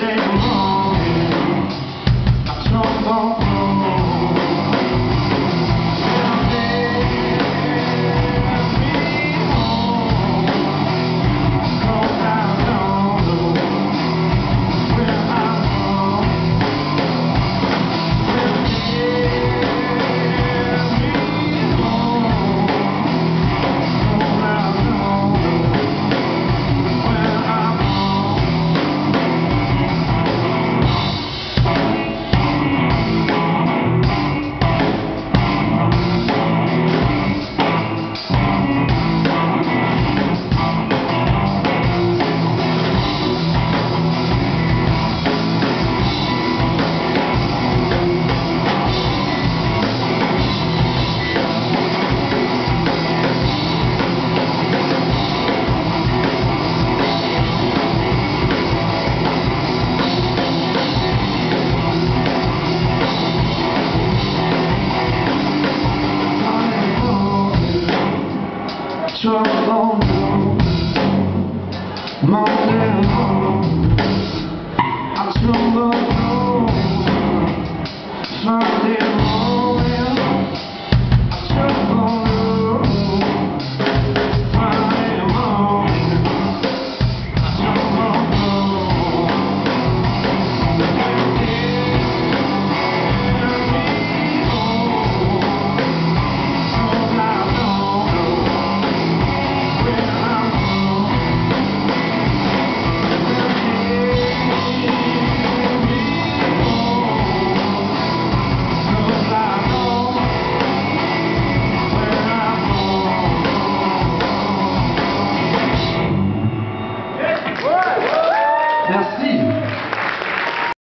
today. Trouble Monday